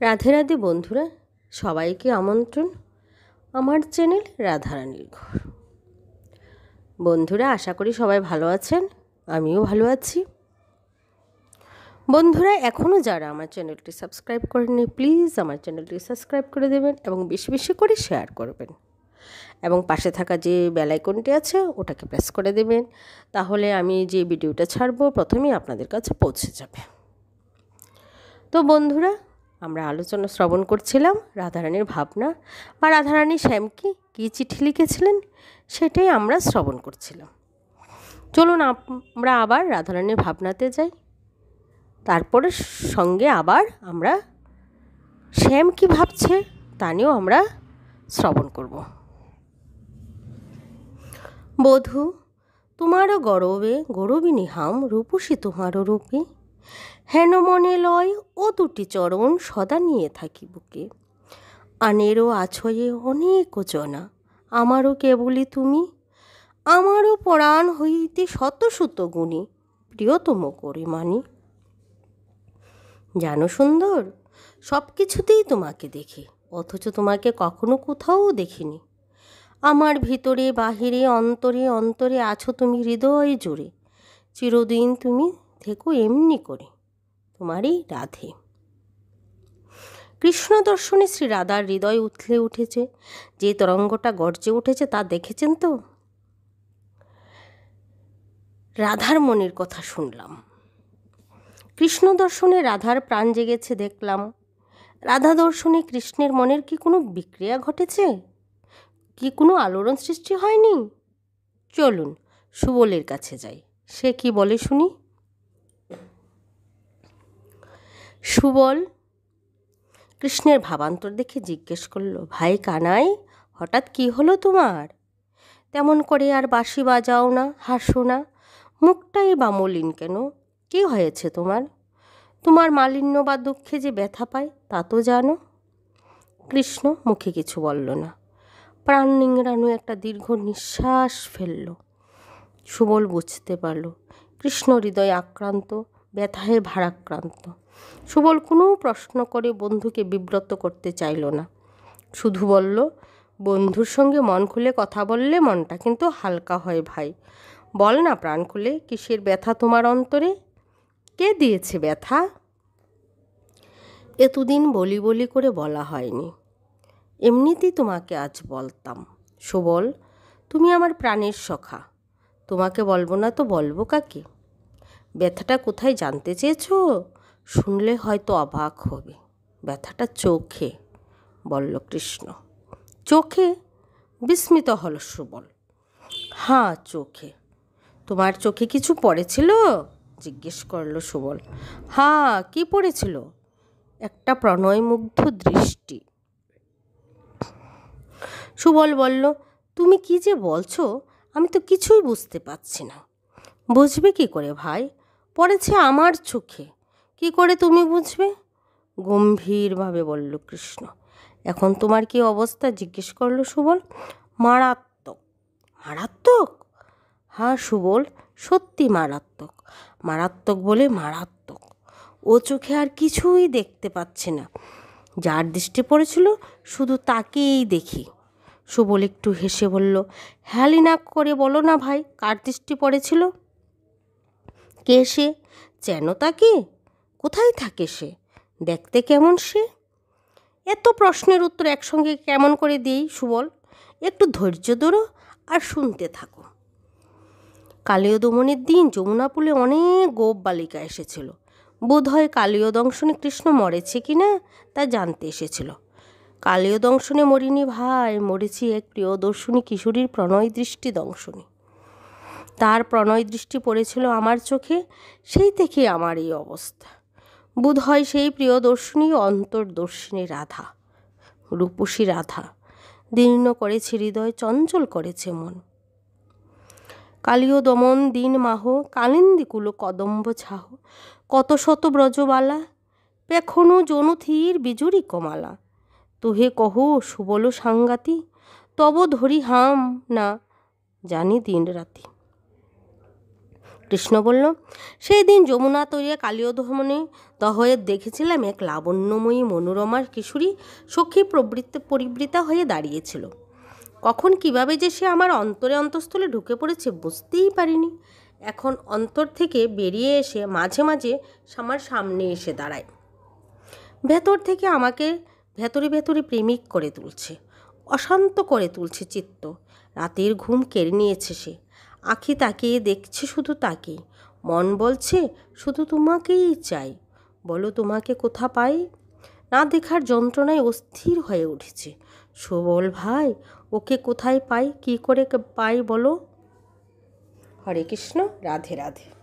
রাধে রাধে বন্ধুরা, সবাইকে আমন্ত্রণ। আমার চ্যানেল রাধারানীর ঘর। বন্ধুরা, আশা করি সবাই ভালো আছেন, আমিও ভালো আছি। বন্ধুরা এখনও যারা আমার চ্যানেলটি সাবস্ক্রাইব করেননি, প্লিজ আমার চ্যানেলটি সাবস্ক্রাইব করে দেবেন এবং বেশি বেশি করে শেয়ার করবেন। এবং পাশে থাকা যে বেলাইকনটি আছে, ওটাকে প্রেস করে দেবেন, তাহলে আমি যে ভিডিওটা ছাড়বো, প্রথমেই আপনাদের কাছে পৌঁছে যাবে। তো বন্ধুরা আমরা আলোচনা শ্রবণ করছিলাম রাধারানীর ভাবনা বা রাধারানী শ্যামকে কী চিঠি লিখেছিলেন সেটাই আমরা শ্রবণ করছিলাম। চলুন আমরা আবার রাধারানীর ভাবনাতে যাই। তারপরে সঙ্গে আবার আমরা শ্যাম কি ভাবছে তা নিয়েও আমরা শ্রবণ করব। বধূ, তোমারও গরবে গরবিনী হাম রূপসী তোমারও রূপে হেন মনে লয় ও দুটি চরণ সদা নিয়ে থাকি বুকে আনেরও আছয়ে অনেক জনা আমারও কেবলই তুমি। আমারও পরাণ হইতে শত শত গুণী প্রিয়তম করে মানি জানো সুন্দর সব কিছুতেই তোমাকে দেখি, অথচ তোমাকে কখনো কোথাও দেখিনি। আমার ভিতরে বাহিরে অন্তরে অন্তরে আছো তুমি হৃদয় জুড়ে, চিরদিন তুমি থেকো এমনি করে। তোমারই রাধে। কৃষ্ণ দর্শনে শ্রী রাধার হৃদয় উথলে উঠেছে। যে তরঙ্গটা গর্জে উঠেছে তা দেখেছেন তো? রাধার মনের কথা শুনলাম। কৃষ্ণ দর্শনে রাধার প্রাণ জেগেছে দেখলাম। রাধা দর্শনে কৃষ্ণের মনের কি কোনো বিক্রিয়া ঘটেছে? কি কোনো আলোড়ন সৃষ্টি হয়নি? চলুন, সুবলের কাছে যাই। সে কি বলে শুনি? সুবল। কৃষ্ণের ভাবান্তর দেখে জিজ্ঞেস করল, ভাই কানাই, হঠাৎ কি হলো তোমার? তেমন করে আর বাঁশি বাজাও না, হাসো না। মুখটাই বা মলিন কেন? কি হয়েছে তোমার? তোমার মালিন্য বা দুঃখে যে ব্যথা পায়, তা তো জানো? কৃষ্ণ মুখে কিছু বলল না। প্রাণ নিংড়ানো একটা দীর্ঘ নিঃশ্বাস ফেলল। সুবল বুঝতে পারল, কৃষ্ণ হৃদয় আক্রান্ত। ব্যথায় ভারাক্রান্ত। সুবল কোনো প্রশ্ন করে বন্ধুকে বিব্রত করতে চাইল না। শুধু বলল, বন্ধুর সঙ্গে মন খুলে কথা বললে মনটা কিন্তু হালকা হয় ভাই। বল না প্রাণ খুলে, কিসের ব্যথা তোমার অন্তরে? কে দিয়েছে ব্যথা? এতদিন বলি বলি করে বলা হয়নি। এমনিতেই তোমাকে আজ বলতাম। সুবল, তুমি আমার প্রাণের সখা। তোমাকে বলব না তো বলব কাকে? ব্যথাটা কোথায় জানতে চেয়েছো? শুনলে হয়তো অবাক হবে। ব্যথাটা চোখে বলল কৃষ্ণ চোখে? বিস্মিত হল সুবল। হ্যাঁ চোখে। তোমার চোখে কিছু পড়েছিল? জিজ্ঞেস করল সুবল। হ্যাঁ কি পড়েছিল? একটা প্রণয়মুগ্ধ দৃষ্টি। সুবল বলল, তুমি কি যে বলছো, আমি তো কিছুই বুঝতে পারছি না। বুঝবে কি করে ভাই? পড়েছে আমার চোখে। কি করে তুমি বুঝবে? গম্ভীরভাবে বলল কৃষ্ণ। এখন তোমার কি অবস্থা? জিজ্ঞেস করল সুবল। মারাত্মক। মারাত্মক? হ্যাঁ সুবল, সত্যি মারাত্মক। মারাত্মক বলে মারাত্মক। ও চোখে আর কিছুই দেখতে পাচ্ছে না। যার দৃষ্টি পড়েছিল, শুধু তাকেই দেখি। সুবল একটু হেসে বলল হ্যালিনা করে বলো না ভাই, কার দৃষ্টি পড়েছিল? কে সে? চেন তাকে? কোথায় থাকে সে? দেখতে কেমন সে? এত প্রশ্নের উত্তর একসঙ্গে কেমন করে দিই, সুবল? একটু ধৈর্য ধরো আর শুনতে থাকো। কালীয় দমনের দিন যমুনা পুলে অনেক গোপ বালিকা এসেছিল। বোধ হয় কালীয় দংশনে কৃষ্ণ মরেছে কি না, তা জানতে এসেছিল। কালীয় দংশনে মরিনি ভাই, মরেছি এক প্রিয় দর্শনী কিশোরীর প্রণয় দৃষ্টি দংশনী। তার প্রণয় দৃষ্টি পড়েছিল আমার চোখে, সেই থেকে আমার এই অবস্থা। বোধ হয় সেই প্রিয়দর্শনী অন্তর্দর্শিনী রাধা, রূপসী রাধা। দীর্ণ করেছে হৃদয়, চঞ্চল করেছে মন। কালীয় দমন দিন মাহ, কালিন্দিকুলো কদম্ব ছাহ। কত শত ব্রজবালা, পেখনু জনুথির বিজুরি কমালা। তুহে কহ সুবল সাংগাতি, তব ধরি হাম না জানি দিন রাতি কৃষ্ণ বলল, সেই দিন যমুনা তৈরিয়া কালীয়ধমনে দহয়ে দেখেছিলাম এক লাবণ্যময়ী মনোরমার কিশোরী সখী প্রবৃত্ত পরিবৃতা হয়ে দাঁড়িয়েছিল। কখন কীভাবে যে সে আমার অন্তরে অন্তঃস্থলে ঢুকে পড়েছে বুঝতেই পারিনি। এখন অন্তর থেকে বেরিয়ে এসে মাঝে মাঝে আমার সামনে এসে দাঁড়ায়। ভেতর থেকে আমাকে ভেতরে ভেতরে প্রেমিক করে তুলছে, অশান্ত করে তুলছে চিত্ত। রাতের ঘুম কেড়ে নিয়েছে সে। আখি তাকিয়ে দেখছে শুধু তাকে। মন বলছে, শুধু তোমাকেই চাই। বলো তোমাকে কোথা পাই? না দেখার যন্ত্রণায় অস্থির হয়ে উঠেছে। সুবল ভাই, ওকে কোথায় পাই? কি করে পাই বলো? হরে কৃষ্ণ, রাধে রাধে।